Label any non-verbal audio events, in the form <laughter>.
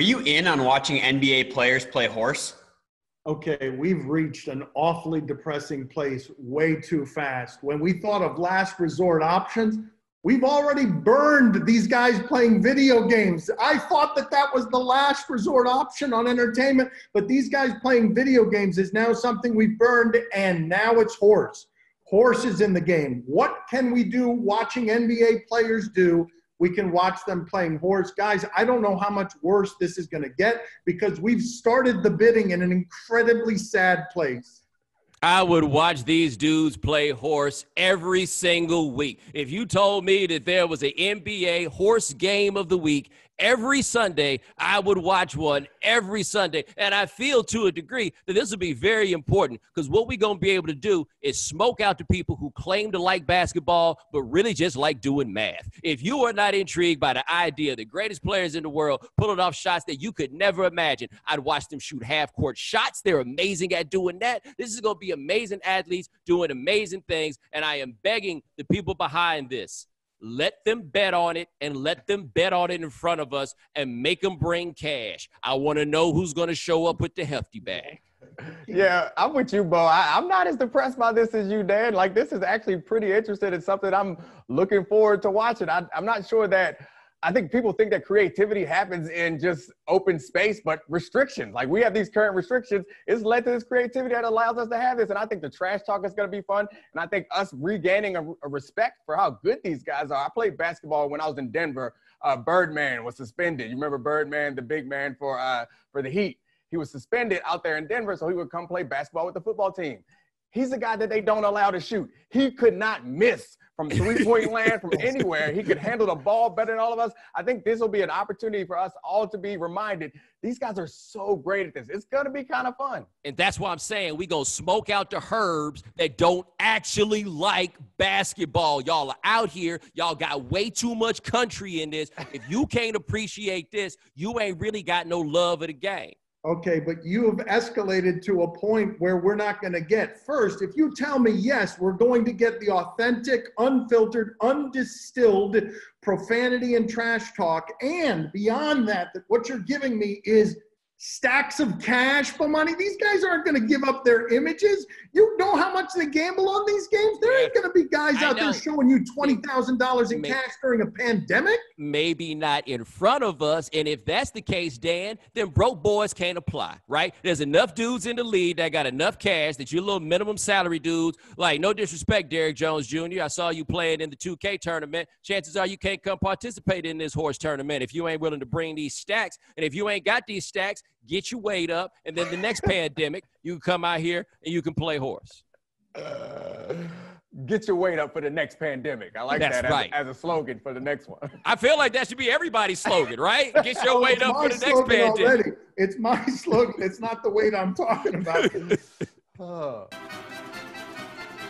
Are you in on watching NBA players play horse? Okay, we've reached an awfully depressing place way too fast. When we thought of last resort options, we've already burned these guys playing video games. I thought that that was the last resort option on entertainment, but these guys playing video games is now something we've burned, and now it's horse. Horse is in the game. What can we do watching NBA players do? We can watch them playing horse. Guys, I don't know how much worse this is going to get because we've started the bidding in an incredibly sad place. I would watch these dudes play horse every single week. If you told me that there was an NBA horse game of the week every Sunday, I would watch one every Sunday. And I feel to a degree that this will be very important because what we're going to be able to do is smoke out the people who claim to like basketball, but really just like doing math. If you are not intrigued by the idea of the greatest players in the world pulling off shots that you could never imagine, I'd watch them shoot half court shots. They're amazing at doing that. This is going to be amazing athletes doing amazing things. And I am begging the people behind this let them bet on it and let them bet on it in front of us and make them bring cash. I want to know who's going to show up with the hefty bag. <laughs> Yeah, I'm with you, Bo. I, am not as depressed by this as you, Dan. Like, this is actually pretty interesting. It's something I'm looking forward to watching. I, I'm not sure that I think people think that creativity happens in just open space, but restrictions. Like we have these current restrictions, it's led to this creativity that allows us to have this. And I think the trash talk is going to be fun. And I think us regaining a, a, respect for how good these guys are. I played basketball when I was in Denver. Uh, Birdman was suspended. You remember Birdman, the big man for uh, for the Heat? He was suspended out there in Denver, so he would come play basketball with the football team. He's a guy that they don't allow to shoot. He could not miss from three point <laughs> land, from anywhere. He could handle the ball better than all of us. I think this will be an opportunity for us all to be reminded these guys are so great at this. It's going to be kind of fun. And that's why I'm saying we going to smoke out the herbs that don't actually like basketball. Y'all are out here. Y'all got way too much country in this. If you can't appreciate this, you ain't really got no love of the game. Okay, but you have escalated to a point where we're not going to get. First, if you tell me, yes, we're going to get the authentic, unfiltered, undistilled profanity and trash talk, and beyond that, that what you're giving me is stacks of cash for money. These guys aren't going to give up their images. You know how much they gamble on these games? There ain't going to be guys I out know. there showing you $20,000 in maybe, cash during a pandemic. Maybe not in front of us. And if that's the case, Dan, then broke boys can't apply, right? There's enough dudes in the league that got enough cash that you little minimum salary dudes, like no disrespect, Derrick Jones Jr., I saw you playing in the 2K tournament. Chances are you can't come participate in this horse tournament if you ain't willing to bring these stacks. And if you ain't got these stacks, get your weight up, and then the next <laughs> pandemic, you come out here and you can play horse. Uh, get your weight up for the next pandemic. I like That's that right. as, as, a slogan for the next one. I feel like that should be everybody's slogan, right? Get your <laughs> oh, weight up for the next pandemic. Already. It's my <laughs> slogan. It's not the weight I'm talking about. oh.